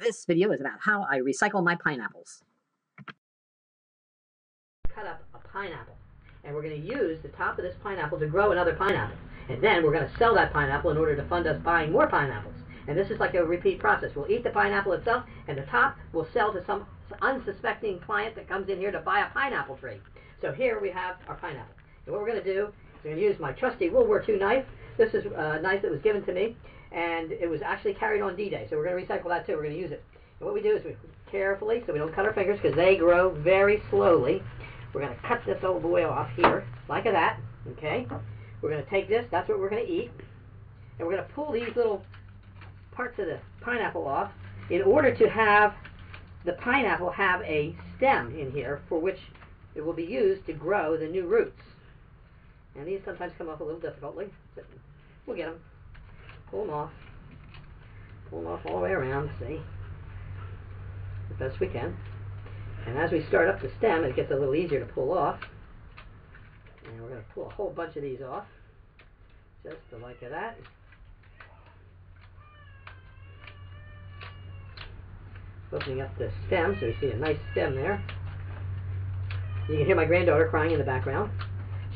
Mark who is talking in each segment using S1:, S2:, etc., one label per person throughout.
S1: This video is about how I recycle my pineapples. Cut up a pineapple, and we're going to use the top of this pineapple to grow another pineapple. And then we're going to sell that pineapple in order to fund us buying more pineapples. And this is like a repeat process. We'll eat the pineapple itself, and the top we'll sell to some unsuspecting client that comes in here to buy a pineapple tree. So here we have our pineapple. And what we're going to do we're going to use my trusty World War II knife. This is uh, a knife that was given to me and it was actually carried on D-Day. So we're going to recycle that too. We're going to use it. And what we do is we carefully, so we don't cut our fingers because they grow very slowly. We're going to cut this old boy off here, like that. Okay. We're going to take this. That's what we're going to eat. And we're going to pull these little parts of the pineapple off in order to have the pineapple have a stem in here for which it will be used to grow the new roots. And these sometimes come off a little difficultly. We'll get them pull them off. Pull them off all the way around, see? The best we can. And as we start up the stem, it gets a little easier to pull off. And we're going to pull a whole bunch of these off. Just the like of that. Opening up the stem, so you see a nice stem there. You can hear my granddaughter crying in the background.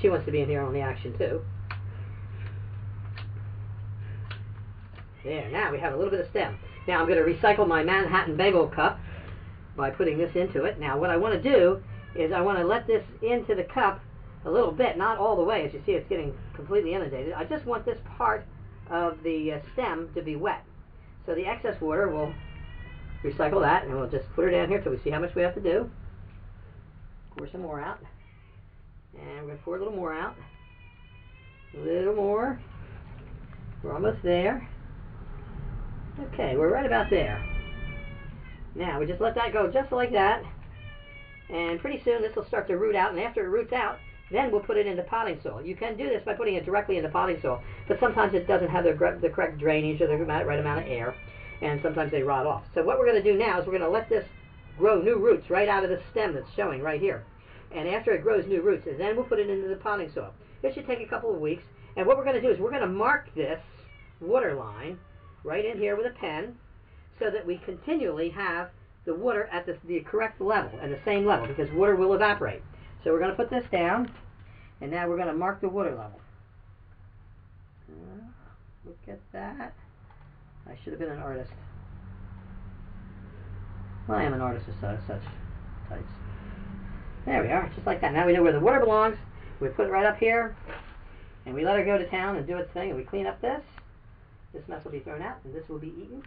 S1: She wants to be in here on the action too. There, now we have a little bit of stem. Now I'm going to recycle my Manhattan bagel cup by putting this into it. Now what I want to do is I want to let this into the cup a little bit, not all the way. As you see, it's getting completely inundated. I just want this part of the uh, stem to be wet. So the excess water, we'll recycle that, and we'll just put her down here till we see how much we have to do. Pour some more out. And we're going to pour a little more out. A little more. We're almost there. Okay, we're right about there. Now, we just let that go just like that. And pretty soon this will start to root out. And after it roots out, then we'll put it into potting soil. You can do this by putting it directly into potting soil. But sometimes it doesn't have the, the correct drainage or the right amount of air. And sometimes they rot off. So what we're going to do now is we're going to let this grow new roots right out of the stem that's showing right here. And after it grows new roots, and then we'll put it into the potting soil. It should take a couple of weeks. And what we're going to do is we're going to mark this water line right in here with a pen so that we continually have the water at the, the correct level and the same level because water will evaporate. So we're going to put this down and now we're going to mark the water level. Uh, look at that. I should have been an artist. Well, I am an artist of such, such types. There we are, just like that. Now we know where the water belongs. We put it right up here, and we let her go to town and do its thing, and we clean up this. This mess will be thrown out, and this will be eaten.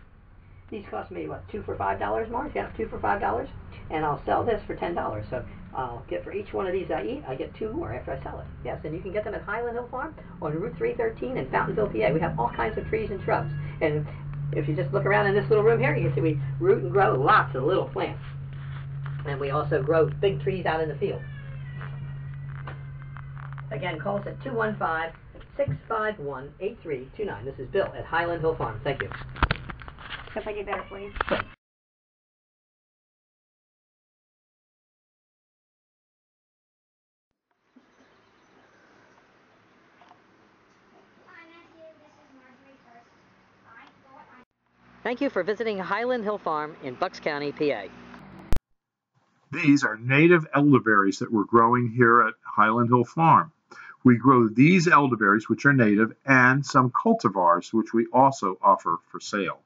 S1: These cost me, what, two for five dollars more? Yeah, two for five dollars. And I'll sell this for ten dollars. So I'll get for each one of these I eat, I get two more after I sell it. Yes, and you can get them at Highland Hill Farm on Route 313 in Fountainville, PA. We have all kinds of trees and shrubs. And if you just look around in this little room here, you can see we root and grow lots of little plants. And we also grow big trees out in the field. Again, call us at 215 651 8329. This is Bill at Highland Hill Farm. Thank you.
S2: If I get better for you.
S1: Thank you for visiting Highland Hill Farm in Bucks County, PA.
S3: These are native elderberries that we're growing here at Highland Hill Farm. We grow these elderberries, which are native, and some cultivars, which we also offer for sale.